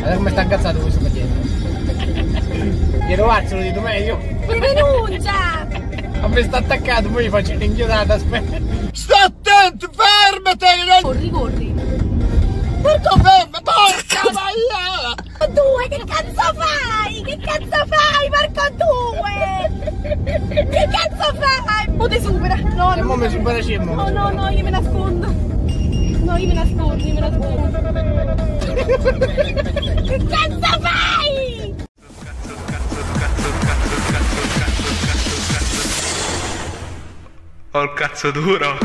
Guarda come sta incazzato questo paziente. Glielo faccio, lo dito meglio. Mi denuncia! A me sta attaccato, poi gli faccio l'inchiodata, aspetta. Sta attento, fermati! Non... Corri, corri! Porca ferma, porca maia! Due, che cazzo fai? Che cazzo fai, Marco Due? Che cazzo fai? O te supera? No, E no. mo mi supera scemo. No, no, no, io mi nascondo. No, io mi nascondo, io mi nascondo. che cazzo fai? Ho il cazzo duro.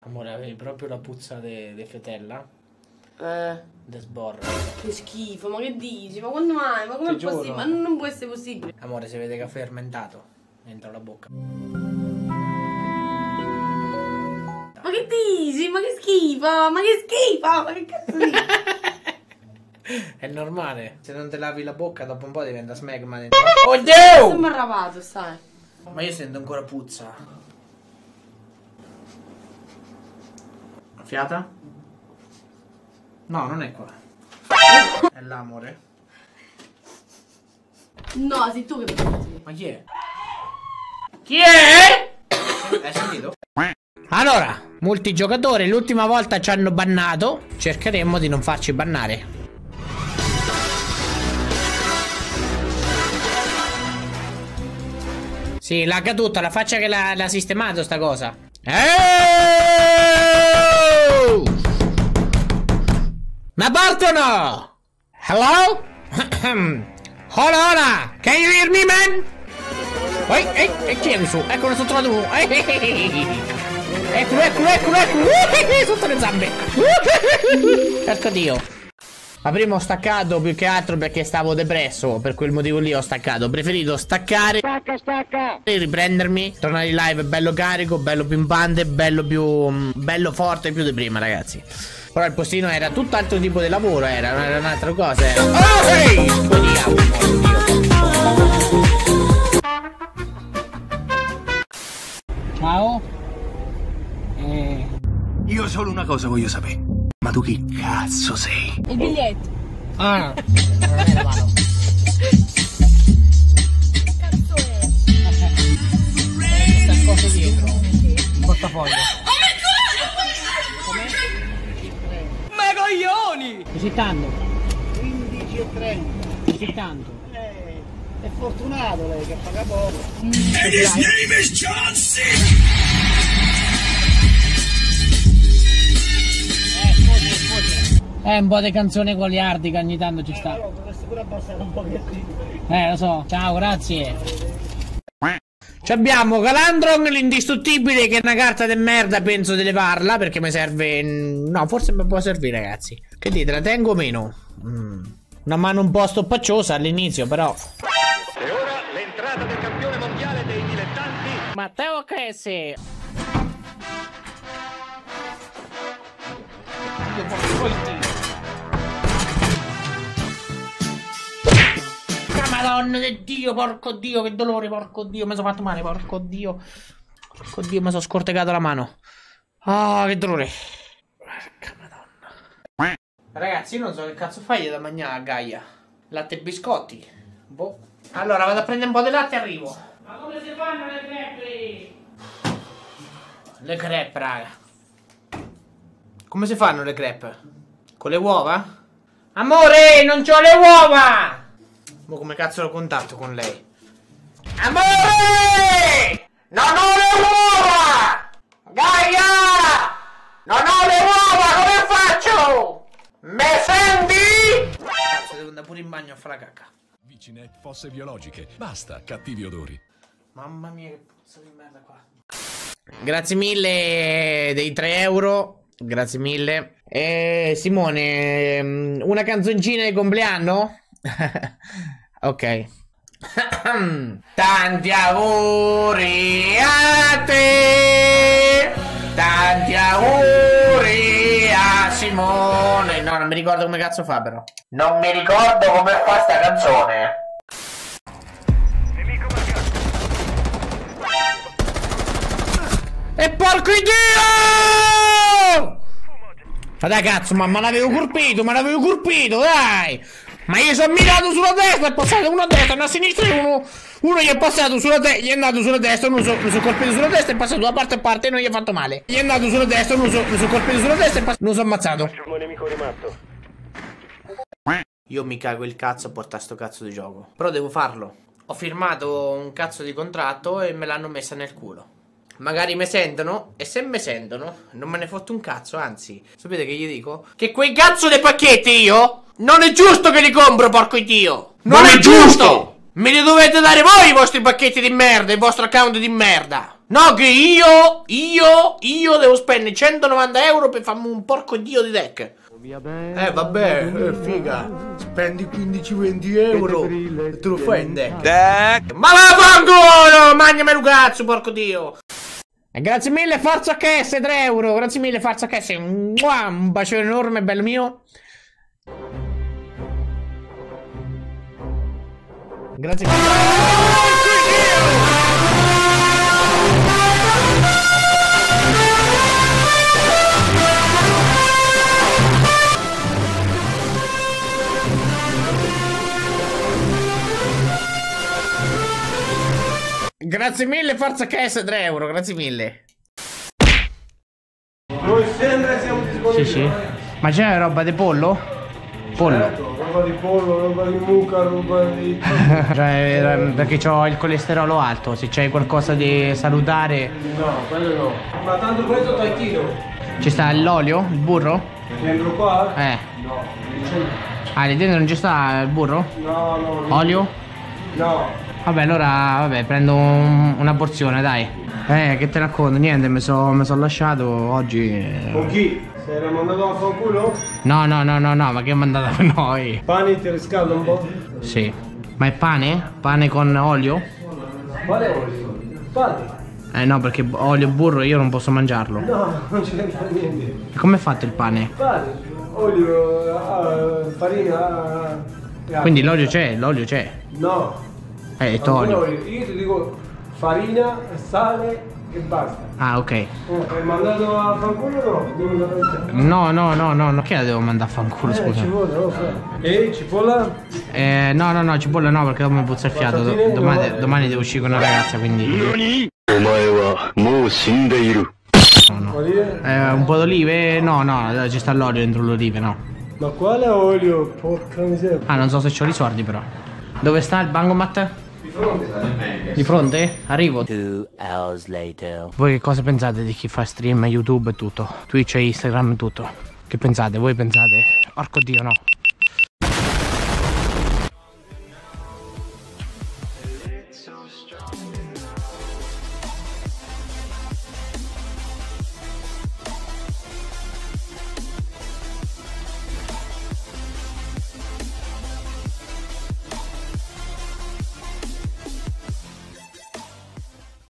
Amore, avevi proprio la puzza de fetella? Eh, De sborra. che schifo, ma che dici? Ma quando mai? Ma Ti giuro. possibile? Ma non può essere possibile. Amore, si vede che ha fermentato dentro la bocca. Ma che dici? Ma che schifo? Ma che schifo? Ma che cazzo dici? È normale. Se non te lavi la bocca, dopo un po' diventa smegma dentro. Oddio! Sono arrabbiato, sai. Ma io sento ancora puzza. Fiata? No, non è qua. È l'amore. No, sei tu che pensi. Ma chi è? Chi è? Hai sentito? Allora, multigiocatore, l'ultima volta ci hanno bannato. Cercheremo di non farci bannare. Sì, lagga tutto, la faccia che l'ha l'ha sistemato sta cosa. Oh! Ma partono! Hello? Hola, can you hear me, man? Ehi, ehi, e è qui su? Ecco, ne sono trovato uno. Ehi, ehi, ehi, ehi. Eccolo, eccolo, eccolo, eccolo. Uhihi, Sotto le zampe. Porco Dio. Ma prima ho staccato più che altro perché stavo depresso. Per quel motivo lì ho staccato. Ho preferito staccare. Stacca, stacca. E riprendermi. Tornare in live bello carico, bello pimpante, bello più. mm, bello forte più di prima, ragazzi. Però il postino era tutt'altro tipo di lavoro, era, era un'altra cosa. Era. Oh, oddio. Ciao. Eh, Io solo una cosa voglio sapere. Ma tu chi cazzo sei? Il biglietto. Ah, non è la mano. Cazzo è? Sta il coso dietro. Il portafoglio. Ma coglioni! Così tanto. 15 e 30. Così tanto. Eh, è fortunato lei che paga poco. È un po' di canzone goliardica ogni tanto ci sta. Pochettino. Eh, lo so. Ciao, grazie. Ci abbiamo Calandron, l'indistruttibile, che è una carta di merda, penso di levarla, perché mi serve... No, forse mi può servire, ragazzi. Che dite, la tengo o meno? Mm. Una mano un po' stoppacciosa all'inizio, però... E ora l'entrata del campione mondiale dei dilettanti. Matteo Cressi. Madonna di Dio, porco Dio, che dolore, porco Dio, mi sono fatto male, porco Dio. Porco Dio, mi sono scortecato la mano. Ah, che dolore. Porca madonna. Ragazzi, io non so che cazzo fai da mangiare a Gaia. Latte e biscotti. Boh. Allora, vado a prendere un po' di latte e arrivo. Ma come si fanno le crepe? Le crepe, raga. Come si fanno le crepe? Con le uova? Amore, non c'ho le uova! Ma come cazzo lo contatto con lei? Amore! Non ho le uova! Gaia! Non ho le uova, come faccio? Me senti? Cazzo, devo andare pure in bagno a fare la cacca. Vicine, fosse biologiche. Basta, cattivi odori. Mamma mia, che puzza di merda qua. Grazie mille dei 3 euro. Grazie mille. E Simone, mm, una canzoncina di compleanno? ok. Tanti auguri a te! Tanti auguri a Simone! No, non mi ricordo come cazzo fa però. Non mi ricordo come fa sta canzone. E porco Dio! Ma dai cazzo, ma, ma l'avevo colpito, ma l'avevo colpito, dai! Ma io sono mirato sulla destra, è passato uno a destra, uno a sinistra e uno... Uno gli è passato sulla destra, gli è andato sulla destra, uno so, lo sono colpito sulla destra, è passato da parte a parte e non gli ha fatto male. Gli è andato sulla destra, uno so, lo sono colpito sulla destra e passato... Non sono ammazzato. Io mi cago il cazzo a portare sto cazzo di gioco. Però devo farlo. Ho firmato un cazzo di contratto e me l'hanno messa nel culo. Magari mi sentono e se mi sentono non me ne fotto un cazzo, anzi, sapete che gli dico? Che quei cazzo dei pacchetti io non è giusto che li compro, porco dio! Non, è giusto! Me li dovete dare voi i vostri pacchetti di merda, il vostro account di merda! No, che io, io, io devo spendere 190 euro per farmi un porco dio di deck. Eh vabbè, eh, figa, spendi 15-20 euro e te lo fai in deck. Ma vaffanculo, mangiami un cazzo, porco dio. E grazie mille, Forza HS, 3 euro. Grazie mille, Forza HS. Mua, Un bacio enorme, bello mio. Grazie mille. Grazie mille, Forza HS, 3 euro. Grazie mille. Noi sempre siamo disponibili. Sì, sì. Ma c'è roba di pollo? Pollo. Roba di pollo, roba di mucca, roba di... Cioè, ehm, perché ho il colesterolo alto, se c'è qualcosa di salutare. No, quello no. Ma tanto questo tantino. Ci sta l'olio, il burro? Dentro qua? Eh. No. non c'è- Ah, lì dentro non ci sta il burro? No, no, no. Olio? No. Vabbè, allora, vabbè, prendo un- una porzione, dai. Eh, che te racconto? Niente, mi sono lasciato oggi. eh. Con chi? Se era mandato a fanculo? No, no, no, no, no, ma che mandata per noi? Pani ti riscalda un po'? Sì. Ma è pane? Pane con olio? Quale olio? Pane. Eh no, perché olio e burro io non posso mangiarlo. No, non c'entra niente. Come è fatto il pane? Pane. Olio, ah, farina. ah, Quindi l'olio c'è, l'olio c'è. No. Eh, è Ancora olio. olio. Io ti dico farina, sale e basta. Ah, ok. Eh, hai mandato a fanculo o no? No, no, no, no, no, che la devo mandare a fanculo, eh, scusa. Cipolla, lo fa. E cipolla? Eh, no, no, no, cipolla no, perché dopo mi puzza il fiato. Do domani, no, domani devo uscire con una ragazza, quindi. Nani? Omae wa mou shindeiru. No, no. Eh, un po' d'olive? No, no, ci sta l'olio dentro l'olive, no. Ma quale olio? Porca miseria. Ah, non so se ho i soldi però. Dove sta il bangomat? Bancomat? Di fronte? Arrivo. Two hours later. Voi che cosa pensate di chi fa stream, YouTube e tutto? Twitch e Instagram e tutto? Che pensate? Voi pensate? Porco dio, no.